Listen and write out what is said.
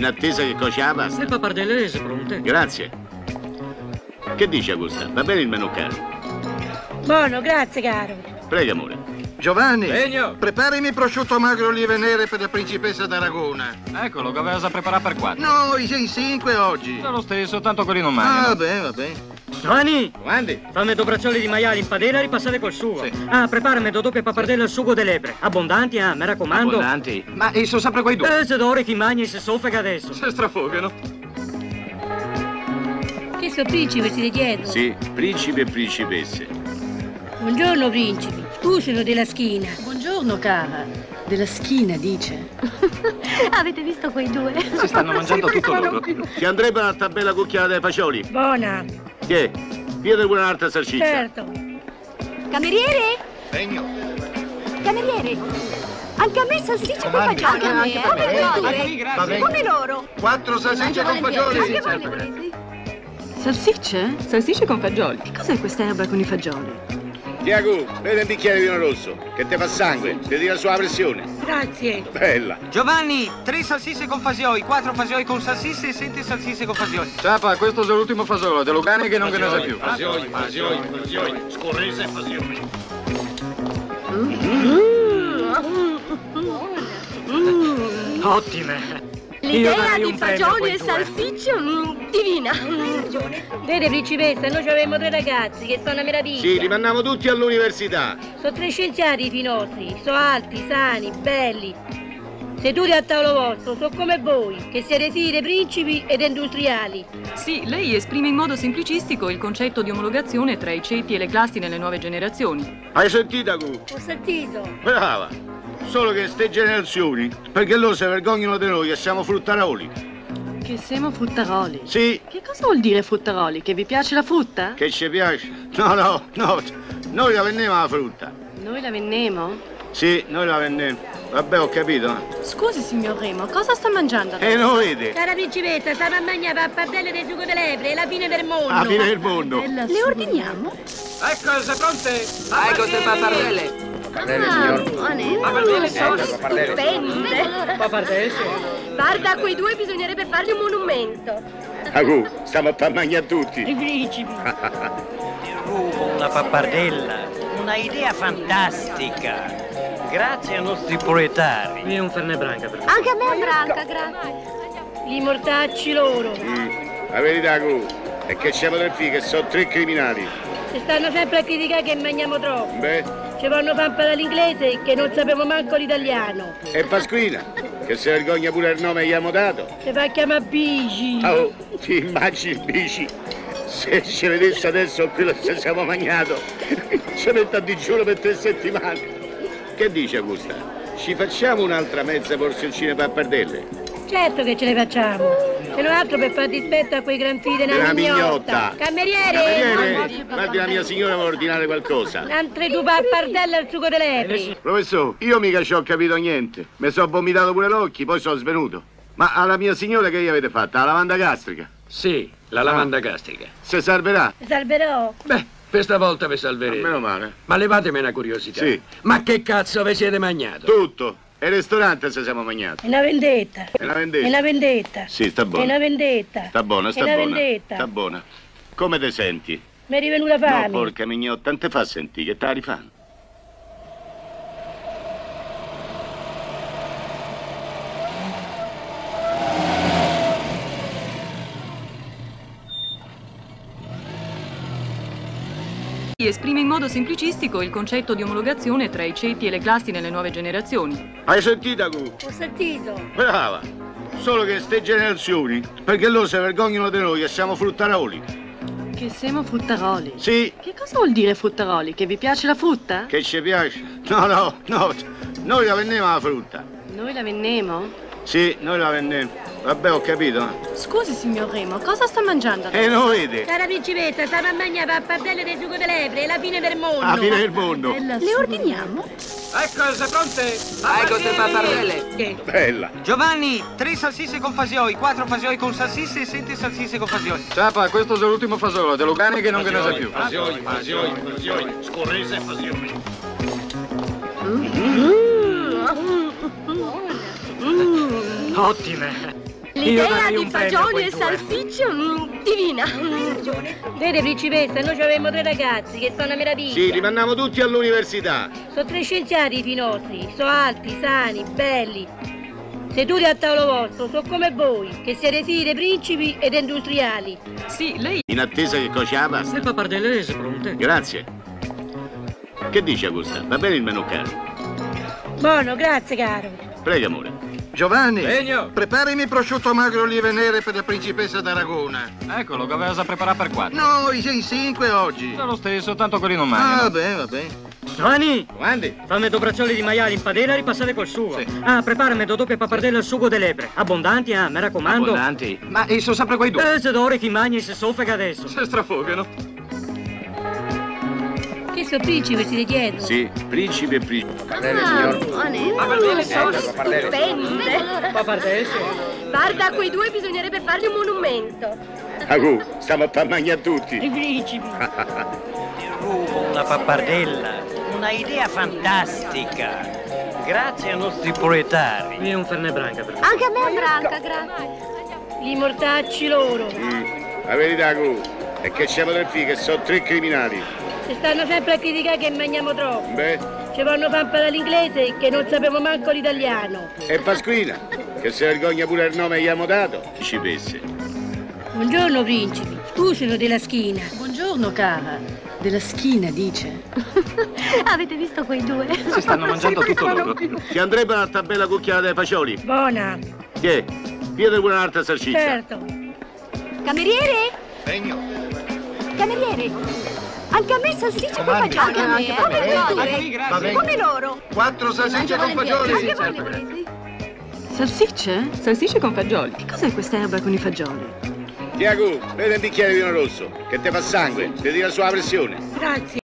in attesa che pasta. Le pappardelle pronte. Grazie. Che dice Augusta? Va bene il menù caro? Buono, grazie caro. Prega, amore. Giovanni, Legno. preparami prosciutto magro olive nere per la principessa d'Aragona. Eccolo, che aveva già preparato per quattro. No, i sei cinque oggi. È lo stesso, tanto quelli non Ah, mangiano. vabbè, vabbè. Giovanni, Comandi. fammi due braccioli di maiale in padella e ripassate col sugo. Sì. Ah, preparami due doppie pappardelle al sugo di lepre. Abbondanti, ah, mi raccomando. Abbondanti. Ma eh, sono sempre quei due. Eh, se d'ora chi mangia si soffega adesso. Si strafogano. Che sono principe, siete dietro? Sì, principi e principesse. Buongiorno, principi. Scusino della schina. Buongiorno cara. Della schina dice. Avete visto quei due? Si stanno mangiando tutto loro. Ti andrebbe una tabella cucchiata dei fagioli? Buona, Chi è? Via pure un'altra salsiccia. certo. Cameriere? Legno. Cameriere? Anche a me salsicce con fagioli. Anche a me, Come anche loro? Anche lì, grazie. Come loro? Quattro salsicce con fagioli. Anche? Salsicce? Salsicce con fagioli. Che cos'è questa erba con i fagioli? Tiago, vedi un bicchiere di vino rosso, che te fa sangue, ti tira sulla pressione. Grazie. Bella. Giovanni, tre salsicce con fasioi, quattro fasioi con salsicce e sette salsicce con fasioi. Ciapa, questo è l'ultimo fasolo, te lo cani che non che ne sa più. Ottime. Io L'idea darei di un premio a fagioli e due. salsicce mm, divina. Vede, principessa, noi avevamo tre ragazzi che sono una meraviglia. Sì, li mandiamo tutti all'università. Sono tre scienziati i nostri. Sono alti, sani, belli. Seduti a tavolo vostro, sono come voi, che siete figli principi ed industriali. Sì, lei esprime in modo semplicistico il concetto di omologazione tra i ceti e le classi nelle nuove generazioni. Hai sentito, Gu? Ho sentito. Brava. Solo che ste generazioni, perché loro si vergognano di noi e siamo fruttaroli. Che siamo fruttaroli. Sì, Che cosa vuol dire fruttaroli? Che vi piace la frutta? che ci piace. No, no, no. Noi la vendiamo la frutta. Noi la vendemo? Sì, noi la vendiamo. Vabbè, ho capito. Scusi, signor Remo, cosa sta mangiando? E non vede? Cara principessa, stiamo a mangiare pappardelle del sugo di lepre, è la fine del mondo. La fine del mondo. Le ordiniamo? Ecco, sei pronte? Ecco queste pappardelle. Sono ecco, pappardelle. stupende. Pappardelle. Guarda, a quei due bisognerebbe fargli un monumento. Agu, stiamo a mangiare tutti. I principi. Uh, una pappardella, una idea fantastica. Grazie ai nostri proprietari. Qui un Fernet Branca per favore. Anche a me è branca, grazie. Gli mortacci loro. La verità, Agu, è che siamo del FI, che sono tre criminali. Si stanno sempre a criticare che mangiamo troppo. Beh, Ci fanno pampa dall'inglese che non sappiamo manco l'italiano. e Pasquina, che si vergogna pure il nome che gli abbiamo dato. Si fa chiamare bici. Oh, ti immagini, bici? Se ci vedesse adesso quello che ci siamo mangiato, ci metto a digiuno per tre settimane. Che dice Augusta? Ci facciamo un'altra mezza porzioncina pappardelle? Certo che ce le facciamo. Se non altro per far dispetto a quei gran figli della Della mignotta. mignotta. Cameriere! Cameriere, guardi la mia signora vuole ordinare qualcosa. Altre due pappardelle al sugo di lepre. Professore, io mica ci ho capito niente. Mi sono vomitato pure l'occhio, poi sono svenuto. Ma alla mia signora che gli avete fatto? La lavanda gastrica? Sì, la lavanda gastrica. Se salverà? Salverò. Beh, questa volta vi Meno salveremo. male. Ma levatemi una curiosità. Sì. Ma che cazzo vi siete mangiato? Tutto. E il ristorante se siamo mangiati. È una vendetta. È una È vendetta. una vendetta. Sì, sta È una buona. vendetta. Sta buona, sta È una buona. vendetta. Sta buona. Come te senti? Mi è rivenuta fame. No, porca mignotta, non te fa sentire, che te la rifanno. Esprime in modo semplicistico il concetto di omologazione tra i ceti e le classi nelle nuove generazioni. Hai sentito, Gu? Ho sentito. Brava. Solo che ste generazioni, perché loro si vergognano di noi e siamo fruttaroli. Che siamo fruttaroli. Sì, Che cosa vuol dire fruttaroli? Che vi piace la frutta? che ci piace. No, no, no. Noi la vendiamo la frutta. Noi la vendemo? Sì, noi la vendiamo. Vabbè, ho capito. Scusi, signor Remo, cosa sta mangiando? E non vede? Cara principessa, stiamo a mangiare pappardelle del sugo di lepre, è la fine del mondo. La fine del mondo. Le ordiniamo? Ecco, sei pronte? Ecco queste pappardelle. Bella. Giovanni, tre salsicce con fasioi, quattro fasioi con salsicce e sette salsicce con fasioi. Ciapa, questo è l'ultimo fasolo, te lo cani che non che ne sa più. Ottime. Io darei un premio a quei due. salsicce, mm, divina. Vede, principessa, noi avevamo tre ragazzi che sono una meraviglia. Sì, li mandiamo tutti all'università. Sono tre scienziati i finostri, sono alti, sani, belli. Seduti al tavolo vostro, sono come voi, che siete figli dei principi ed industriali. Sì, lei In attesa che pasta. Le pappardelle sono pronte. Grazie. Che dice Augusta? Va bene il menù caro? Buono, grazie caro. Prego, amore. Giovanni, Legno. preparami prosciutto magro olive nere per la principessa d'Aragona. Eccolo, che aveva già preparato per quattro. No, i sei cinque oggi. È lo stesso, tanto quelli non Ah, mangiano. va bene, va bene. Giovanni, Quando? fammi due braccioli di maiale in padella ripassate col sugo. Sì. Ah, preparami due doppie pappardelle al sugo di lepre. Abbondanti, ah, mi raccomando. Abbondanti. Ma e sono sempre quei due. Eh, se d'ora chi mangia e si soffega adesso. Se strafogano. Che sono principi siete dietro? Sì, principe e principe. Ah, buone. Sono stupende. Pappardelle? Guarda, a quei due bisognerebbe fargli un monumento. Agu, stiamo a far mangiare tutti. I principi. Ti rubo una pappardella. Una idea fantastica. Grazie ai nostri proprietari. Qui è un Fernet Branca per Anche a me è branca, grazie. Gli mortacci loro. Mm, La verità, Agu, è che siamo del FI che sono tre criminali. Se stanno sempre a criticare che mangiamo troppo. Beh, Ci fanno imparare l'inglese che non sapevo manco l'italiano. e Pasquina, che si vergogna pure il nome che gli abbiamo dato. Ci pesse. Buongiorno principi, scusino della schina. Buongiorno cara. Della schina dice. Avete visto quei due? Si stanno mangiando tutto loro. Ci andrebbe una tabella cucchiata dei fagioli. Buona, Che? Piede pure un'altra salsiccia. certo. Cameriere? Segno. Cameriere? Anche a me salsiccia con fagioli. Anche a me. Come voi due? Come loro? Quattro salsicce con fagioli. Anche? Salsicce? Salsicce con fagioli. Che cos'è questa erba con i fagioli? Tiago, vedi un bicchiere di vino rosso, che ti fa sangue, ti tira sulla pressione. Grazie.